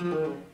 Mm-hmm.